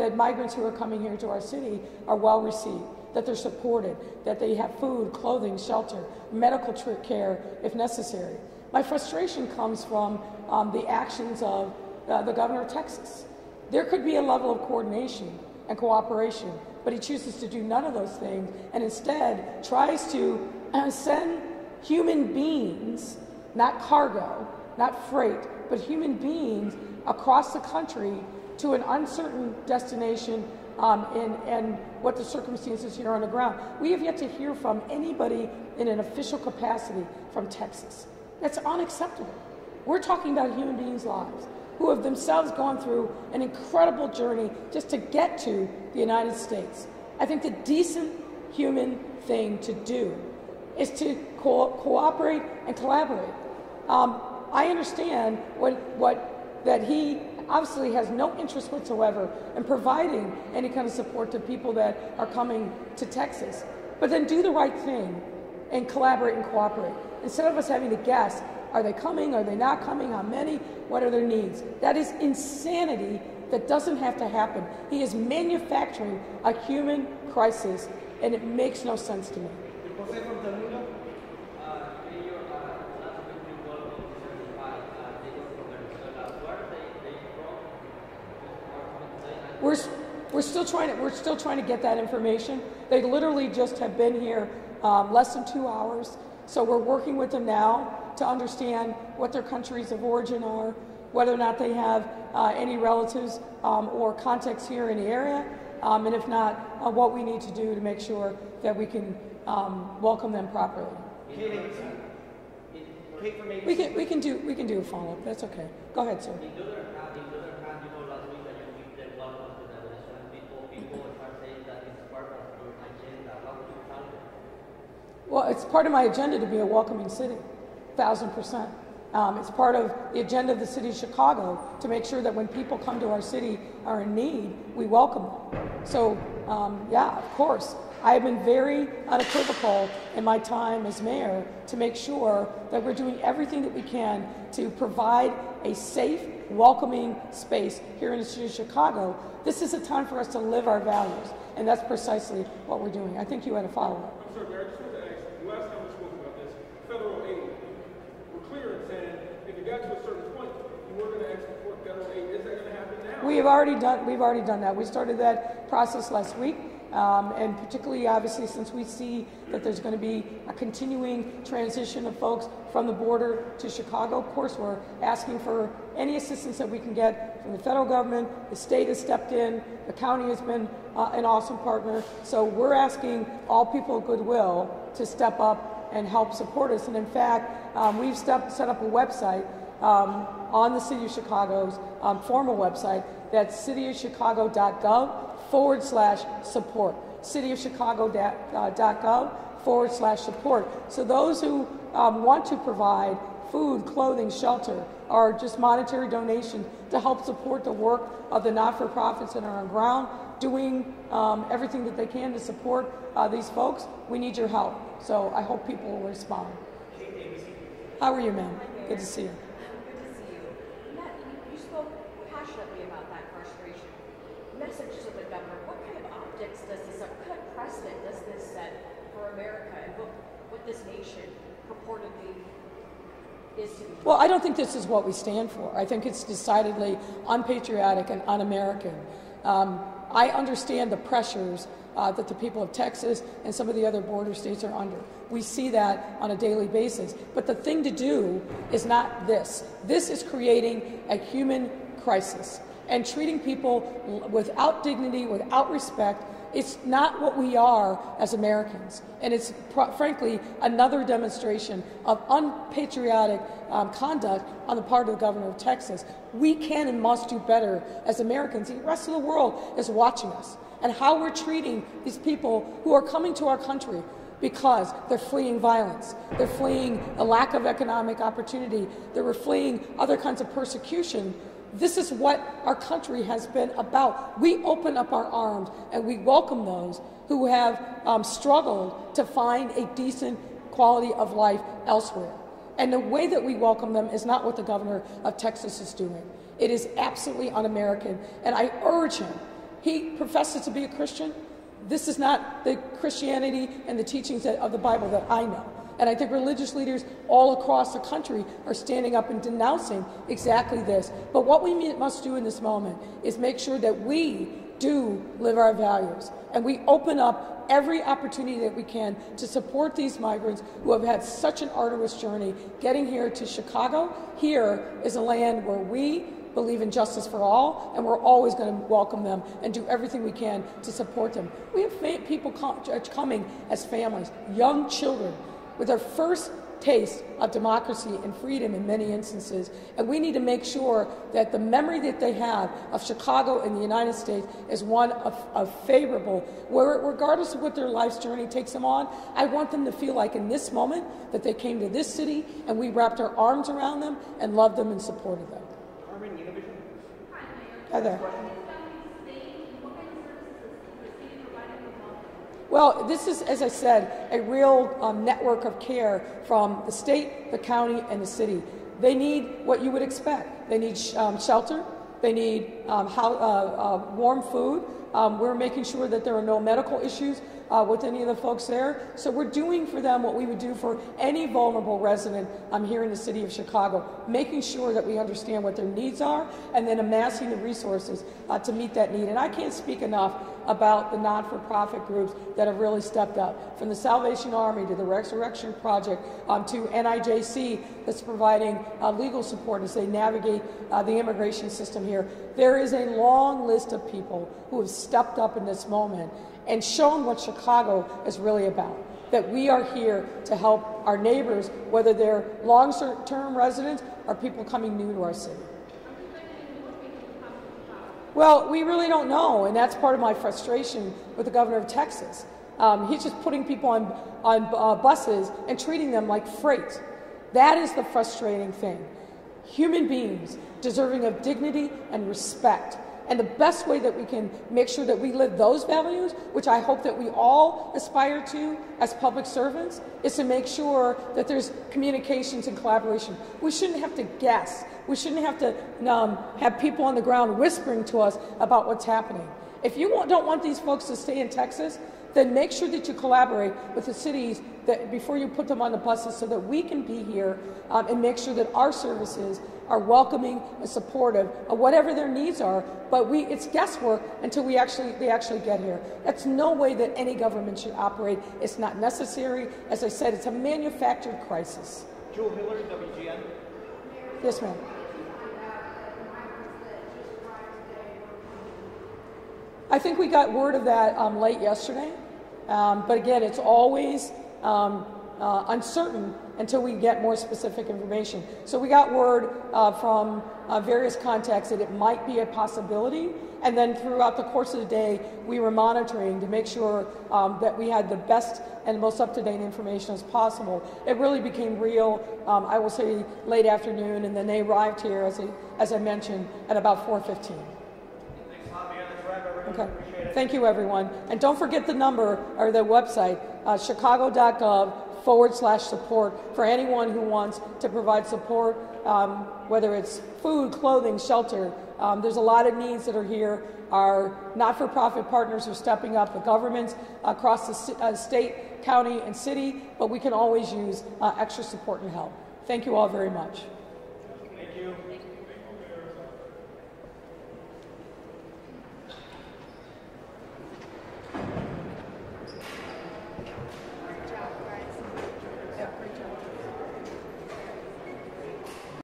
that migrants who are coming here to our city are well received, that they're supported, that they have food, clothing, shelter, medical care if necessary. My frustration comes from um, the actions of uh, the governor of Texas. There could be a level of coordination and cooperation, but he chooses to do none of those things and instead tries to uh, send human beings, not cargo, not freight, but human beings across the country to an uncertain destination um, and, and what the circumstances here on the ground. We have yet to hear from anybody in an official capacity from Texas. That's unacceptable. We're talking about human beings' lives who have themselves gone through an incredible journey just to get to the United States. I think the decent human thing to do is to co- cooperate and collaborate. Um, I understand what, what, that he obviously has no interest whatsoever in providing any kind of support to people that are coming to Texas. But then do the right thing and collaborate and cooperate. Instead of us having to guess, are they coming? Are they not coming? How many? What are their needs? That is insanity that doesn't have to happen. He is manufacturing a human crisis, and it makes no sense to me. We're, we're still trying to we're still trying to get that information. They literally just have been here um, less than two hours, so we're working with them now to understand what their countries of origin are, whether or not they have uh, any relatives um, or contacts here in the area, um, and if not, uh, what we need to do to make sure that we can um, welcome them properly. We can we can do we can do a follow up. That's okay. Go ahead, sir. It's part of my agenda to be a welcoming city, thousand percent. Um, it's part of the agenda of the city of Chicago to make sure that when people come to our city are in need, we welcome them. So, um, yeah, of course, I have been very unequivocal in my time as mayor to make sure that we're doing everything that we can to provide a safe, welcoming space here in the city of Chicago. This is a time for us to live our values, and that's precisely what we're doing. I think you had a follow up. We have already done. We've already done that. We started that process last week, um, and particularly, obviously, since we see that there's going to be a continuing transition of folks from the border to Chicago. Of course, we're asking for any assistance that we can get from the federal government. The state has stepped in. The county has been uh, an awesome partner. So we're asking all people of goodwill to step up and help support us. And in fact, um, we've stepped, set up a website um, on the City of Chicago's um, formal website. That's cityofchicago.gov forward slash support. Cityofchicago.gov forward slash support. So those who um, want to provide food, clothing, shelter, or just monetary donations to help support the work of the not-for-profits that are on ground, doing um, everything that they can to support uh, these folks, we need your help. So I hope people will respond. How are you, ma'am? Good to see you. Good to see you. Matt, you spoke passionately about that frustration. Message to the governor, what kind of optics does this, what kind of precedent does this set for America and what, what this nation purportedly is to be? Well, I don't think this is what we stand for. I think it's decidedly unpatriotic and un-American. Um, I understand the pressures uh, that the people of Texas and some of the other border states are under. We see that on a daily basis. But the thing to do is not this. This is creating a human crisis and treating people without dignity, without respect. It's not what we are as Americans. And it's frankly another demonstration of unpatriotic um, conduct on the part of the governor of Texas. We can and must do better as Americans. The rest of the world is watching us and how we're treating these people who are coming to our country because they're fleeing violence, they're fleeing a lack of economic opportunity, they're fleeing other kinds of persecution this is what our country has been about. We open up our arms and we welcome those who have um, struggled to find a decent quality of life elsewhere. And the way that we welcome them is not what the governor of Texas is doing. It is absolutely un American. And I urge him He professes to be a Christian. This is not the Christianity and the teachings of the Bible that I know. And I think religious leaders all across the country are standing up and denouncing exactly this. But what we must do in this moment is make sure that we do live our values and we open up every opportunity that we can to support these migrants who have had such an arduous journey getting here to Chicago. Here is a land where we believe in justice for all, and we're always going to welcome them and do everything we can to support them. We have people coming as families, young children, with their first taste of democracy and freedom in many instances. And we need to make sure that the memory that they have of Chicago and the United States is one of, of favorable, where regardless of what their life's journey takes them on, I want them to feel like in this moment that they came to this city and we wrapped our arms around them and loved them and supported them. Univision. Hi there. Well, this is, as I said, a real um, network of care from the state, the county, and the city. They need what you would expect. They need sh um, shelter. They need um, how, uh, uh, warm food. Um, we're making sure that there are no medical issues uh, with any of the folks there. So we're doing for them what we would do for any vulnerable resident um, here in the city of Chicago, making sure that we understand what their needs are and then amassing the resources uh, to meet that need. And I can't speak enough about the not-for-profit groups that have really stepped up, from the Salvation Army to the Resurrection Project um, to NIJC that's providing uh, legal support as they navigate uh, the immigration system here. There is a long list of people who have stepped up in this moment and shown what Chicago is really about. That we are here to help our neighbors, whether they're long term residents or people coming new to our city. Well, we really don't know, and that's part of my frustration with the governor of Texas. Um, he's just putting people on, on uh, buses and treating them like freight. That is the frustrating thing. Human beings deserving of dignity and respect and the best way that we can make sure that we live those values, which I hope that we all aspire to as public servants, is to make sure that there's communications and collaboration. We shouldn't have to guess. We shouldn't have to um, have people on the ground whispering to us about what's happening. If you don't want these folks to stay in Texas, then make sure that you collaborate with the cities that before you put them on the buses so that we can be here um, and make sure that our services are welcoming and supportive of whatever their needs are. But we, it's guesswork until we actually, they actually get here. That's no way that any government should operate. It's not necessary. As I said, it's a manufactured crisis. Jewel Hillary, WGN. Yes, ma'am. I think we got word of that um, late yesterday. Um, but again, it's always um, uh, uncertain until we get more specific information. So we got word uh, from uh, various contacts that it might be a possibility. And then throughout the course of the day, we were monitoring to make sure um, that we had the best and most up-to-date information as possible. It really became real, um, I will say, late afternoon, and then they arrived here, as I, as I mentioned, at about 4.15. Okay. Thank you, everyone. And don't forget the number or the website, uh, chicago.gov forward slash support for anyone who wants to provide support, um, whether it's food, clothing, shelter. Um, there's a lot of needs that are here. Our not for profit partners are stepping up, the governments across the uh, state, county, and city, but we can always use uh, extra support and help. Thank you all very much.